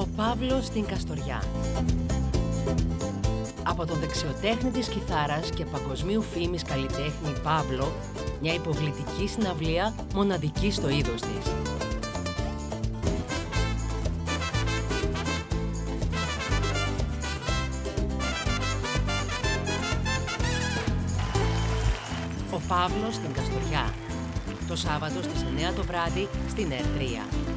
Ο Παύλος στην Καστοριά. Από τον δεξιοτέχνη της κιθάρας και παγκοσμίου φήμης καλλιτέχνη Παύλο, μια υποβλητική συναυλία μοναδική στο είδος της. Ο Παύλος στην Καστοριά. Το Σάββατο στις 9 το βράδυ στην ΕΡΤΡΙΑ.